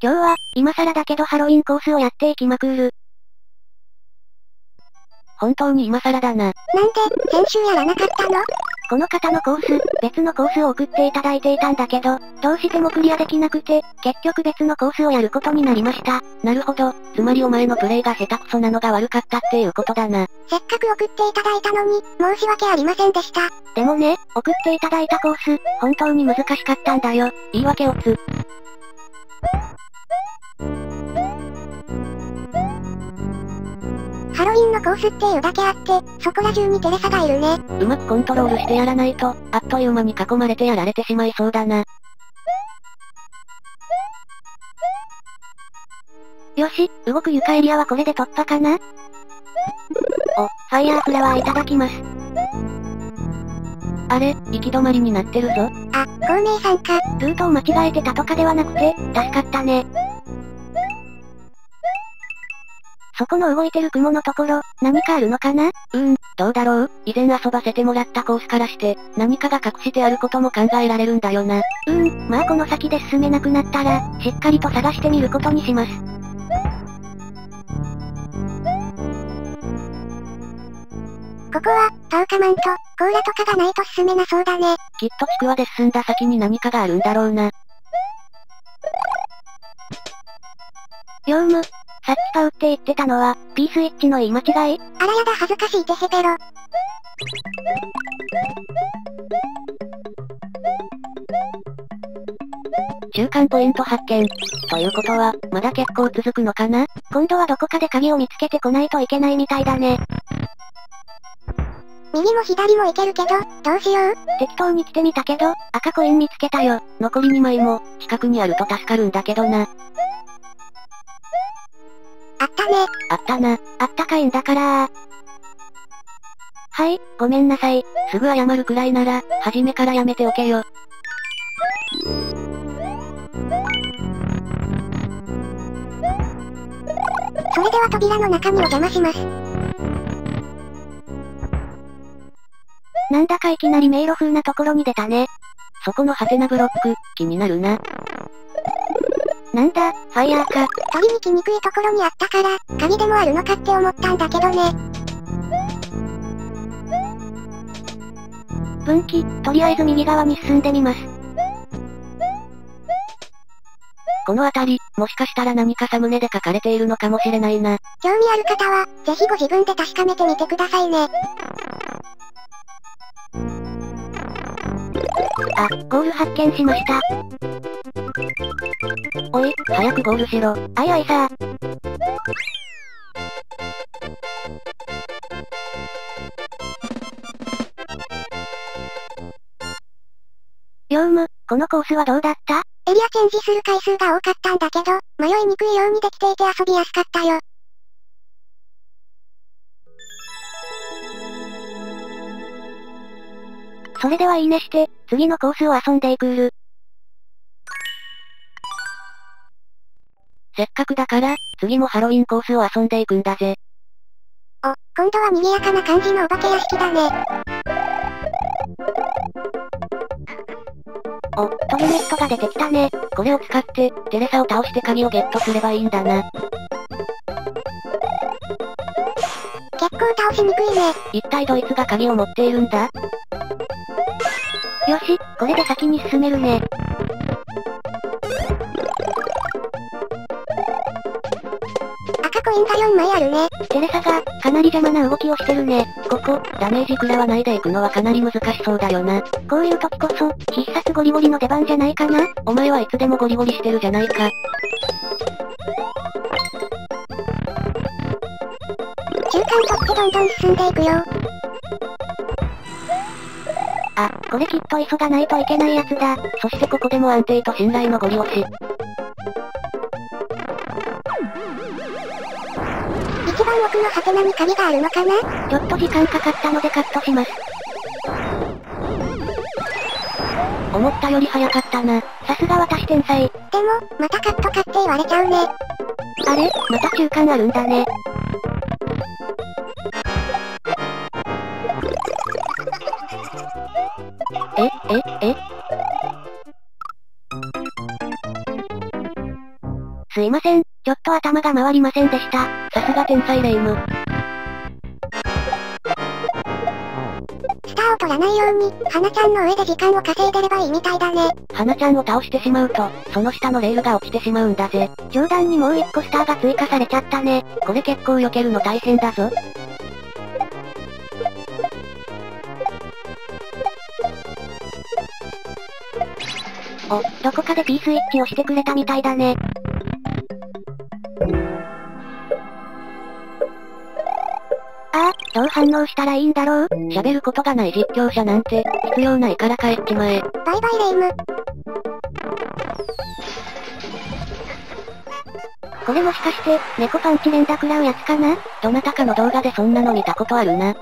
今日は、今更だけどハロウィンコースをやっていきまくる。本当に今更だな。なんで、先週やらなかったの？この方のコース、別のコースを送っていただいていたんだけど、どうしてもクリアできなくて、結局別のコースをやることになりました。なるほど、つまりお前のプレイが下手くそなのが悪かったっていうことだな。せっかく送っていただいたのに、申し訳ありませんでした。でもね、送っていただいたコース、本当に難しかったんだよ。言い訳をつ。ハロウィンのコースっていうだけあって、そこら中にテレサがいるね。うまくコントロールしてやらないと、あっという間に囲まれてやられてしまいそうだな。よし、動く床エリアはこれで突破かな？お、ファイヤーフラワーいただきます。あれ、行き止まりになってるぞ。あ、孔明さんか。ルートを間違えてたとかではなくて、助かったね。そこの動いてる雲のところ、何かあるのかな？うーん、どうだろう？以前遊ばせてもらったコースからして、何かが隠してあることも考えられるんだよな。うーん、まあこの先で進めなくなったら、しっかりと探してみることにします。ここは、パウカマンと、コーラとかがないと進めなそうだね。きっとちくわで進んだ先に何かがあるんだろうな。ヨウム、さっき買うって言ってたのは、P スイッチの言い間違い？あらやだ恥ずかしいてへペロ。中間ポイント発見。ということは、まだ結構続くのかな？今度はどこかで鍵を見つけてこないといけないみたいだね。右も左もいけるけど、どうしよう？適当に来てみたけど、赤コイン見つけたよ。残り2枚も、近くにあると助かるんだけどな。あったね。あったな。あったかいんだからはい、ごめんなさい。すぐ謝るくらいなら、初めからやめておけよ。それでは扉の中にお邪魔します。なんだかいきなり迷路風なところに出たね。そこのハテナブロック、気になるな。なんだ、ファイヤーか。取りに来にくいところにあったから、鍵でもあるのかって思ったんだけどね。分岐、とりあえず右側に進んでみます。この辺り、もしかしたら何かサムネで書かれているのかもしれないな。興味ある方は、ぜひご自分で確かめてみてくださいね。あ、ゴール発見しました。おい、早くゴールしろ。あいあいさヨウム、このコースはどうだった？エリアチェンジする回数が多かったんだけど、迷いにくいようにできていて遊びやすかったよ。それではいいねして、次のコースを遊んでいくる。せっかくだから、次もハロウィンコースを遊んでいくんだぜ。お、今度は賑やかな感じのお化け屋敷だね。お、トルネットが出てきたね。これを使って、テレサを倒して鍵をゲットすればいいんだな。結構倒しにくいね。一体どいつが鍵を持っているんだ？よし、これで先に進めるね。ンが4枚あるね。テレサが、かなり邪魔な動きをしてるね。ここ、ダメージ食らわないでいくのはかなり難しそうだよな。こういう時こそ、必殺ゴリゴリの出番じゃないかなお前はいつでもゴリゴリしてるじゃないか。中間取ってどんどん進んでいくよ。あ、これきっと急がないといけないやつだ。そしてここでも安定と信頼のゴリ押し。番奥のハテナに鍵があるのかな？ちょっと時間かかったのでカットします。思ったより早かったな。さすが私天才。でも、またカットかって言われちゃうね。あれ？また中間あるんだね。え、え、え？すいません、ちょっと頭が回りませんでした。さすが天才レイム。スターを取らないように、花ちゃんの上で時間を稼いでればいいみたいだね。花ちゃんを倒してしまうと、その下のレールが落ちてしまうんだぜ。上段にもう一個スターが追加されちゃったね。これ結構避けるの大変だぞ。お、どこかで P スイッチをしてくれたみたいだね。ああ、どう反応したらいいんだろう？喋ることがない実況者なんて、必要ないから帰っちまえ。バイバイレイム。これもしかして、猫パンチ連打食らうやつかな？どなたかの動画でそんなの見たことあるな。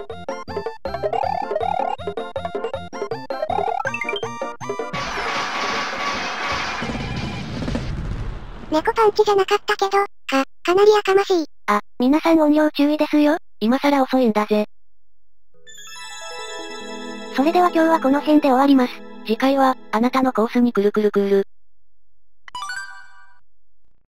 猫パンチじゃなかったけど、か、かなりやかましい。あ、皆さん音量注意ですよ。今更遅いんだぜ。それでは今日はこの辺で終わります。次回は、あなたのコースにくるくるくる。